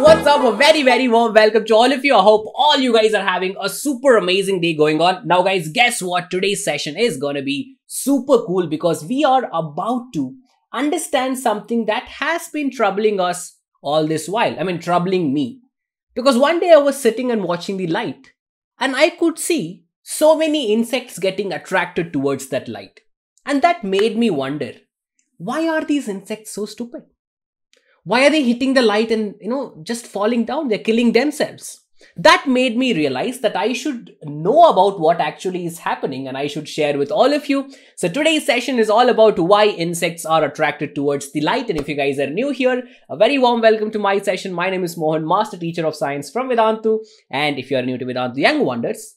what's up? A very, very warm welcome to all of you. I hope all you guys are having a super amazing day going on. Now, guys, guess what? Today's session is gonna be super cool because we are about to understand something that has been troubling us all this while. I mean, troubling me. Because one day I was sitting and watching the light and I could see so many insects getting attracted towards that light. And that made me wonder why are these insects so stupid? Why are they hitting the light and, you know, just falling down? They're killing themselves. That made me realize that I should know about what actually is happening and I should share with all of you. So today's session is all about why insects are attracted towards the light. And if you guys are new here, a very warm welcome to my session. My name is Mohan, Master Teacher of Science from Vedantu. And if you are new to Vedantu Young Wonders,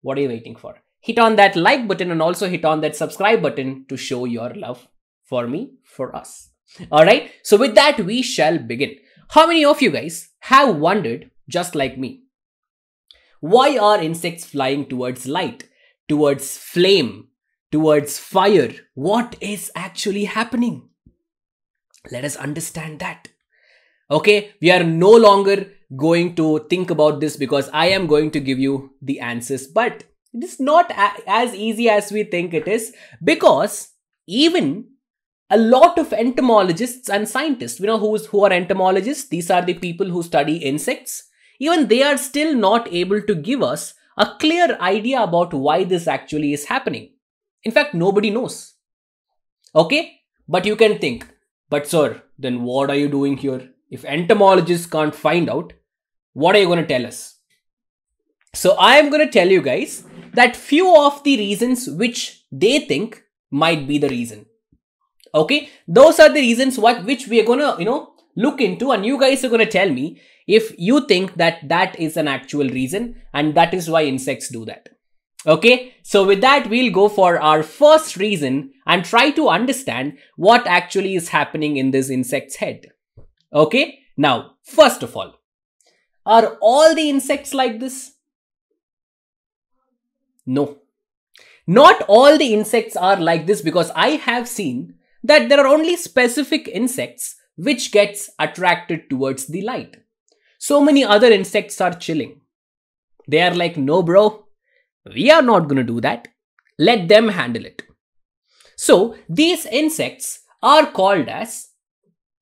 what are you waiting for? Hit on that like button and also hit on that subscribe button to show your love for me, for us. Alright, so with that, we shall begin. How many of you guys have wondered, just like me, why are insects flying towards light, towards flame, towards fire? What is actually happening? Let us understand that. Okay, we are no longer going to think about this because I am going to give you the answers, but it is not as easy as we think it is because even a lot of entomologists and scientists, you know who's, who are entomologists? These are the people who study insects. Even they are still not able to give us a clear idea about why this actually is happening. In fact, nobody knows. Okay? But you can think, but sir, then what are you doing here? If entomologists can't find out, what are you going to tell us? So I am going to tell you guys that few of the reasons which they think might be the reason. Okay, those are the reasons what which we are gonna you know look into, and you guys are gonna tell me if you think that that is an actual reason, and that is why insects do that. Okay, so with that, we'll go for our first reason and try to understand what actually is happening in this insect's head. Okay, now, first of all, are all the insects like this? No. Not all the insects are like this because I have seen that there are only specific insects which gets attracted towards the light. So many other insects are chilling. They are like, no bro, we are not going to do that. Let them handle it. So these insects are called as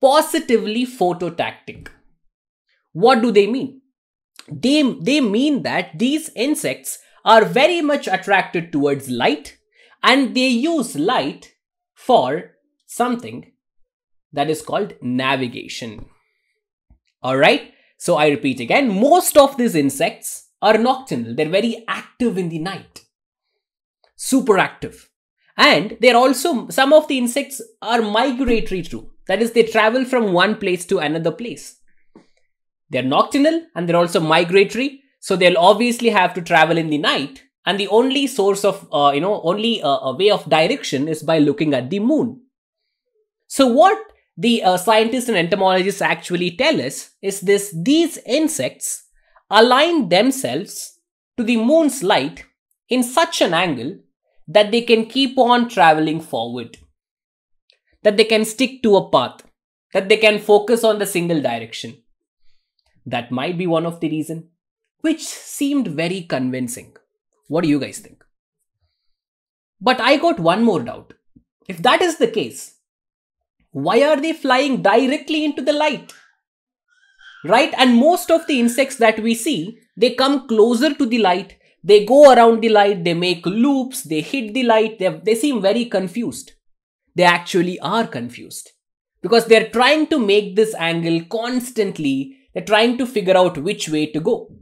positively phototactic. What do they mean? They, they mean that these insects are very much attracted towards light and they use light for something that is called navigation. Alright, so I repeat again, most of these insects are nocturnal. They're very active in the night. Super active. And they're also, some of the insects are migratory too. That is, they travel from one place to another place. They're nocturnal and they're also migratory. So they'll obviously have to travel in the night. And the only source of, uh, you know, only uh, a way of direction is by looking at the moon. So what the uh, scientists and entomologists actually tell us is this these insects align themselves to the moon's light in such an angle that they can keep on traveling forward that they can stick to a path that they can focus on the single direction. That might be one of the reason which seemed very convincing. What do you guys think? But i got one more doubt. If that is the case why are they flying directly into the light? Right? And most of the insects that we see, they come closer to the light, they go around the light, they make loops, they hit the light, they, they seem very confused. They actually are confused because they're trying to make this angle constantly, they're trying to figure out which way to go.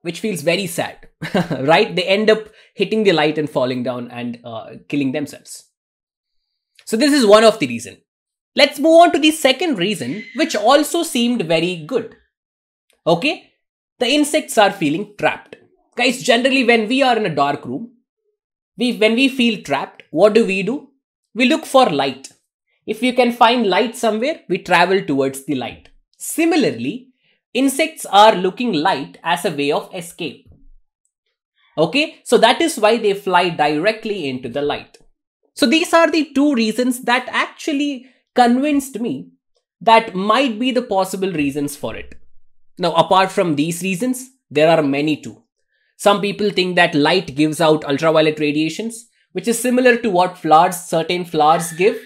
Which feels very sad, right? They end up hitting the light and falling down and uh, killing themselves. So this is one of the reason. Let's move on to the second reason, which also seemed very good. Okay, the insects are feeling trapped. Guys, generally when we are in a dark room, we when we feel trapped, what do we do? We look for light. If we can find light somewhere, we travel towards the light. Similarly, insects are looking light as a way of escape. Okay, so that is why they fly directly into the light. So these are the two reasons that actually convinced me that might be the possible reasons for it. Now, apart from these reasons, there are many too. Some people think that light gives out ultraviolet radiations, which is similar to what flowers, certain flowers give.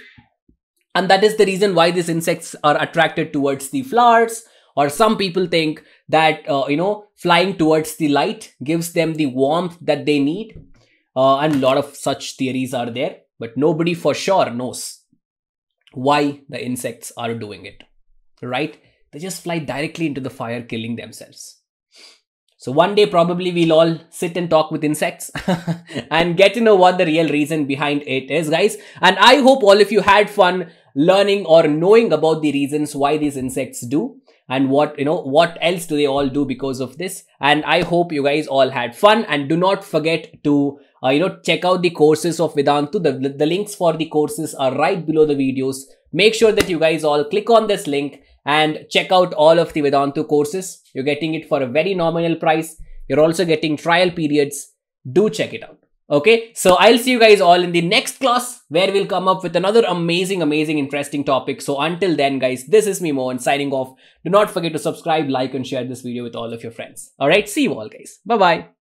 And that is the reason why these insects are attracted towards the flowers. Or some people think that, uh, you know, flying towards the light gives them the warmth that they need. Uh, and a lot of such theories are there, but nobody for sure knows why the insects are doing it, right? They just fly directly into the fire, killing themselves. So one day probably we'll all sit and talk with insects and get to know what the real reason behind it is, guys. And I hope all of you had fun learning or knowing about the reasons why these insects do and what, you know, what else do they all do because of this. And I hope you guys all had fun and do not forget to uh, you know, check out the courses of Vedantu. The, the links for the courses are right below the videos. Make sure that you guys all click on this link and check out all of the Vedantu courses. You're getting it for a very nominal price. You're also getting trial periods. Do check it out. Okay, so I'll see you guys all in the next class where we'll come up with another amazing, amazing, interesting topic. So until then, guys, this is me Mohan signing off. Do not forget to subscribe, like, and share this video with all of your friends. Alright, see you all, guys. Bye bye.